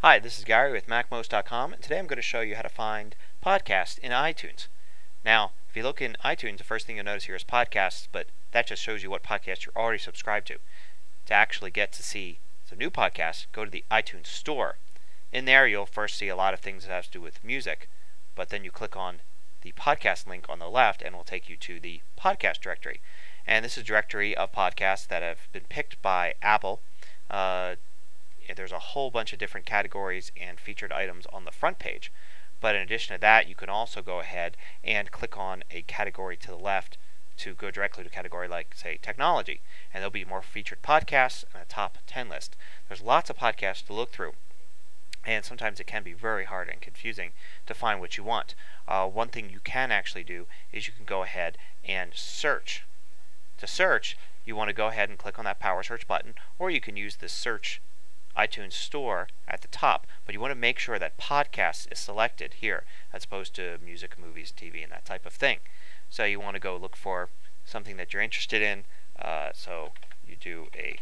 Hi, this is Gary with MacMost.com, and today I'm going to show you how to find podcasts in iTunes. Now, if you look in iTunes, the first thing you'll notice here is podcasts, but that just shows you what podcasts you're already subscribed to. To actually get to see some new podcasts, go to the iTunes Store. In there, you'll first see a lot of things that have to do with music, but then you click on the podcast link on the left, and it will take you to the podcast directory. And this is a directory of podcasts that have been picked by Apple. Uh, there's a whole bunch of different categories and featured items on the front page. But in addition to that, you can also go ahead and click on a category to the left to go directly to a category like, say, technology. And there'll be more featured podcasts and a top 10 list. There's lots of podcasts to look through. And sometimes it can be very hard and confusing to find what you want. Uh, one thing you can actually do is you can go ahead and search. To search, you want to go ahead and click on that power search button, or you can use the search iTunes Store at the top, but you want to make sure that podcasts is selected here as opposed to music, movies, TV, and that type of thing. So you want to go look for something that you're interested in. Uh, so you do a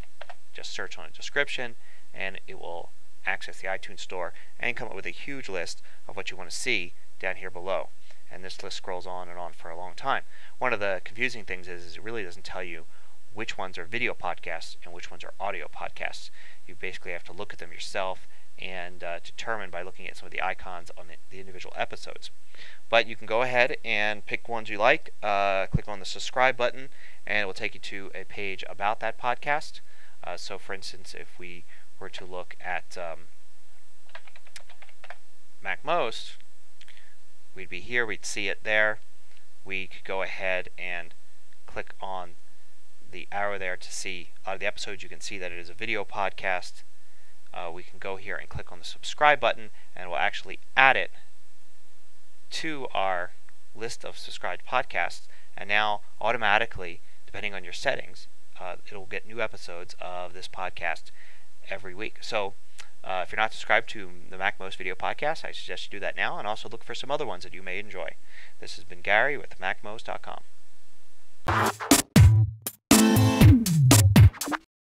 just search on a description, and it will access the iTunes Store and come up with a huge list of what you want to see down here below. And this list scrolls on and on for a long time. One of the confusing things is, is it really doesn't tell you which ones are video podcasts and which ones are audio podcasts. You basically have to look at them yourself and uh, determine by looking at some of the icons on the, the, individual episodes. But you can go ahead and pick ones you like, uh, click on the subscribe button, and it will take you to a page about that podcast. Uh, so, for instance, if we were to look at um, MacMost, we'd be here, we'd see it there. We could go ahead and click on the arrow there to see out of the episodes you can see that it is a video podcast. Uh, we can go here and click on the subscribe button and we'll actually add it to our list of subscribed podcasts. And now automatically depending on your settings uh, it'll get new episodes of this podcast every week. So uh, if you're not subscribed to the MacMost video podcast, I suggest you do that now and also look for some other ones that you may enjoy. This has been Gary with MacMost.com.